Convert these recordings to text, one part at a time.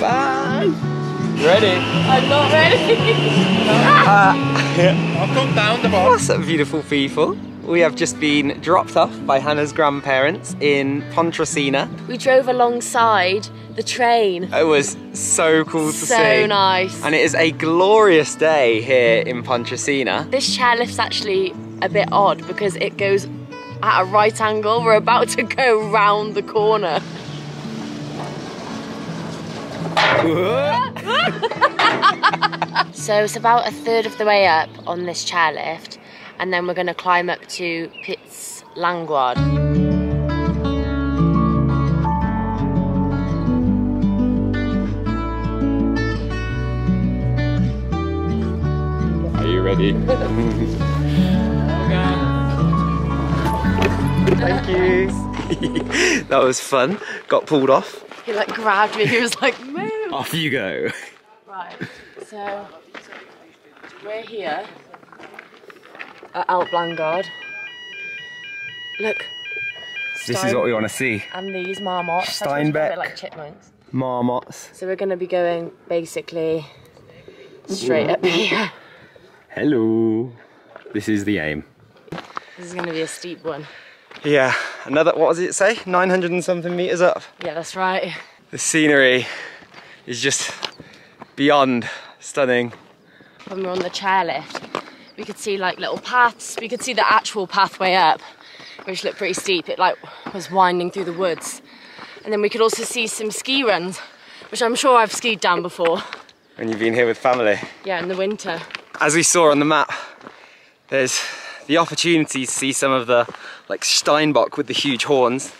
Bye. You ready? I'm not ready. Ah. I'll come down the bar. What's up, beautiful people? We have just been dropped off by Hannah's grandparents in Pontresina. we drove alongside the train. It was so cool to So see. So nice. And it is a glorious day here in Pontresina. This chairlift's actually a bit odd because it goes at a right angle. We're about to go round the corner. So it's about a third of the way up on this chairlift, and then we're going to climb up to Piz Languard. Are you ready? Thank you. that was fun. Got pulled off. He like grabbed me. He was like, "Move!" Off you go. Right. So we're here at Alp Languard. Look, This is what we want to see. and these marmots. Steinbock. like chipmunks. Marmots. So we're going to be going basically straight up here. Hello. This is the aim. This is going to be a steep one. Yeah, another, what does it say? 900 and something meters up. Yeah, that's right. The scenery is just beyond stunning. When we were on the chairlift, we could see like little paths. We could see the actual pathway up, which looked pretty steep. It like was winding through the woods. And then we could also see some ski runs, which I'm sure I've skied down before. When you've been here with family. Yeah, in the winter. As we saw on the map, there's the opportunity to see some of the like Steinbock with the huge horns.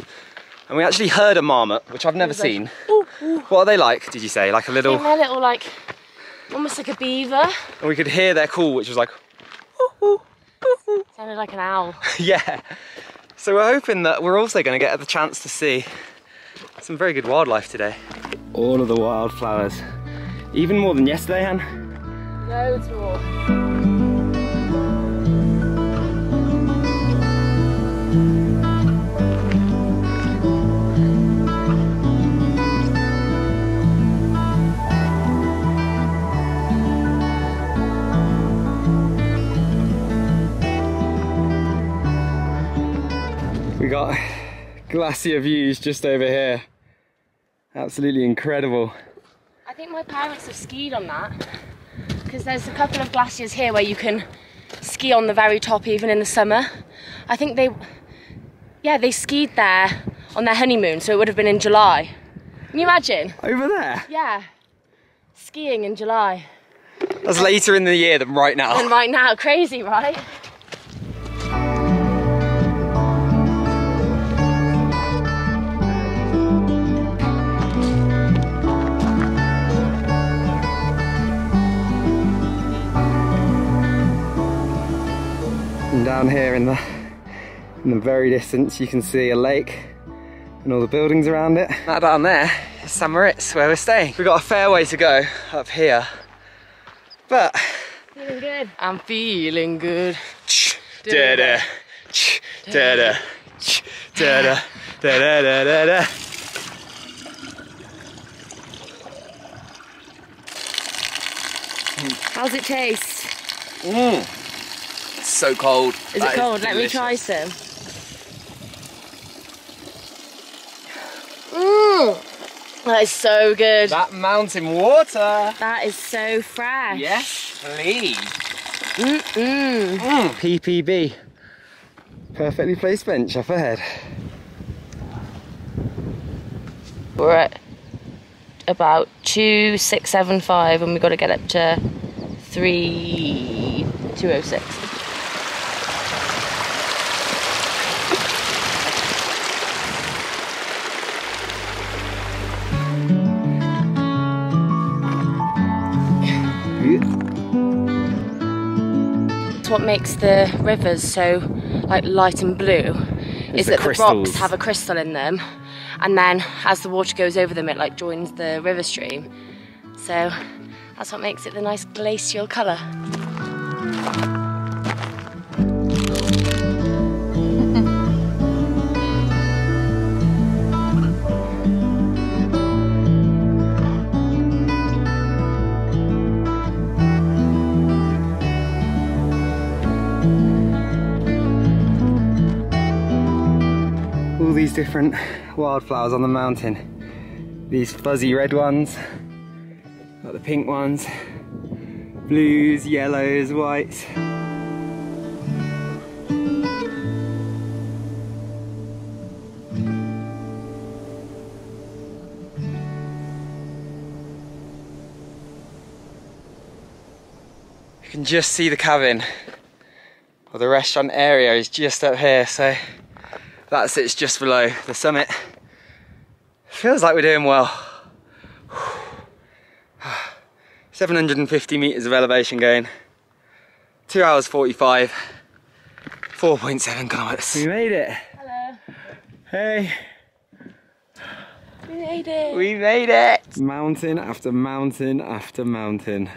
And we actually heard a marmot, which I've never was like, seen. What are they like, did you say? Like a little, they're little like, almost like a beaver. and we could hear their call, which was like, Sounded like an owl. yeah. So we're hoping that we're also going to get the chance to see some very good wildlife today. All of the wildflowers, even more than yesterday, Anne. Loads more. Got glacier views just over here. Absolutely incredible. I think my parents have skied on that because there's a couple of glaciers here where you can ski on the very top even in the summer. I think they, yeah, they skied there on their honeymoon, so it would have been in July. Can you imagine? Over there. Yeah, skiing in July. That's later in the year than right now. And right now, crazy, right? In the very distance you can see a lake and all the buildings around it. That down there is St Moritz where we're staying. We've got a fair way to go up here, but... Feeling good. I'm feeling good. Da-da, da-da, da-da, da-da-da-da-da. How's it taste? Mmm. It's so cold. Is it cold? Let me try some. Mmm. That is so good. That mountain water. That is so fresh. Yes, please. Mm-mm. Mm. PPB. Perfectly placed bench up ahead. We're at about two six seven five, and we've got to get up to three two oh six. What makes the rivers so like light and blue? Is the that the rocks have a crystal in them and then as the water goes over them it like joins the river stream. So that's what makes it the nice glacial colour All these different wildflowers on the mountain. These fuzzy red ones, got the pink ones, blues, yellows, whites. You can just see the cabin or the restaurant area is just up here so that sits just below the summit. Feels like we're doing well. 750 meters of elevation gain. 2 hours 45 4.7 kilometers. We made it. Hello. hey. We made it. we made it. Mountain after mountain after mountain.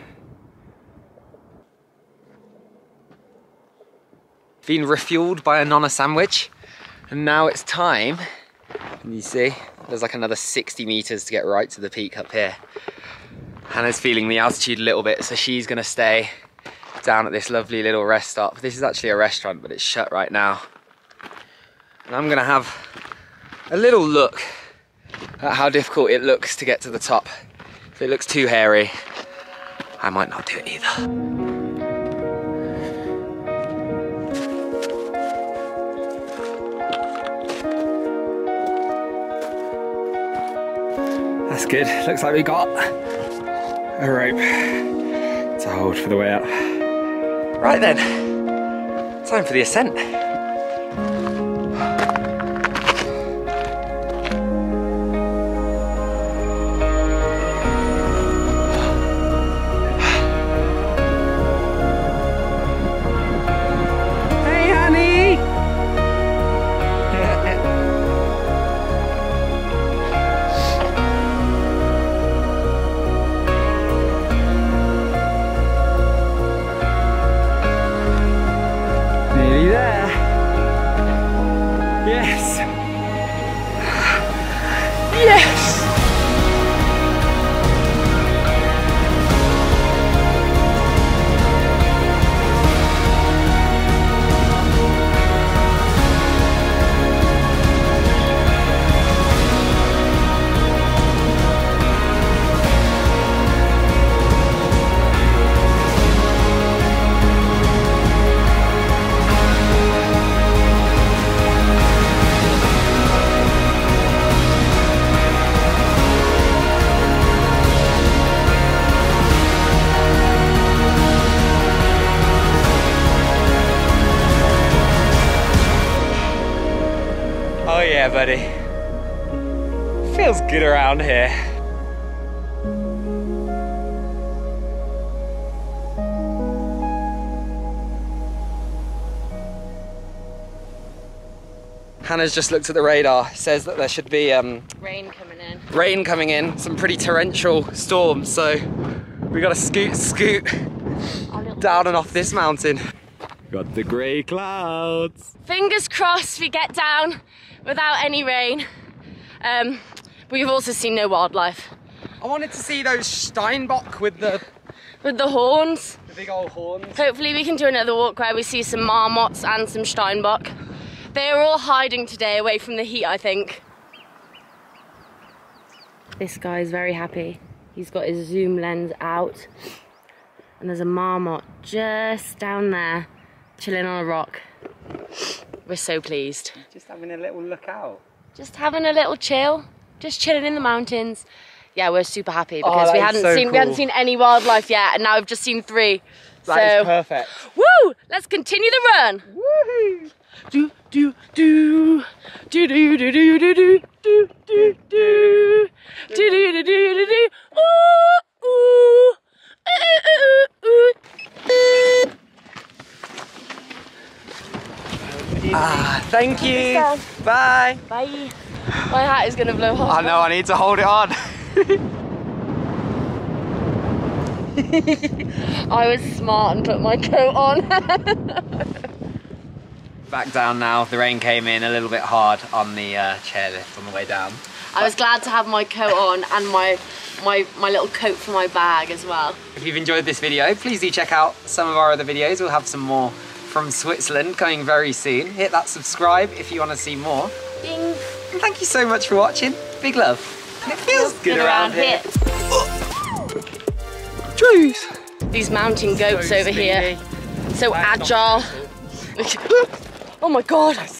Been refueled by a nonna sandwich and now it's time. You see? There's like another 60 meters to get right to the peak up here. Hannah's feeling the altitude a little bit so she's gonna stay down at this lovely little rest stop. This is actually a restaurant but it's shut right now. And I'm gonna have a little look at how difficult it looks to get to the top. If it looks too hairy I might not do it either That's good. Looks like we got a rope to hold for the way up. Right then, time for the ascent. Yeah, buddy. Feels good around here. Hannah's just looked at the radar. It says that there should be um, Rain coming in. rain coming in, some pretty torrential storms. So we got to scoot, scoot down and off this mountain. Got the grey clouds. Fingers crossed we get down without any rain. Um, but we've also seen no wildlife. I wanted to see those Steinbock with the, With the horns, the big old horns. hopefully we can do another walk where we see some marmots and some Steinbock. They are all hiding today away from the heat, I think. This guy is very happy. He's got his zoom lens out. And there's a marmot just down there, chilling on a rock. We're so pleased. Just having a little look out. just having a little chill, just chilling in the mountains. Yeah, we're super happy Oh, because that we hadn't so seen we hadn't seen any wildlife yet, and now we've just seen three. That is so perfect. woo! Let's continue the run. Woohoo! Do do do do do do do do do do do do do do do do do do ooh ooh ooh ooh ooh. Ah, thank you. Bye. Bye. My hat is gonna blow hot. I know, I need to hold it on. I was smart and put my coat on. Back down now. The rain came in a little bit hard on the uh, chairlift on the way down. I was glad to have my coat on and my my my little coat for my bag as well. If you've enjoyed this video, please do check out some of our other videos. We'll have some more from Switzerland coming very soon. Hit that subscribe if you want to see more. Ding. And thank you so much for watching. Big love. And it feels good, around, here. Drews. These mountain goats over here. So agile. oh my god.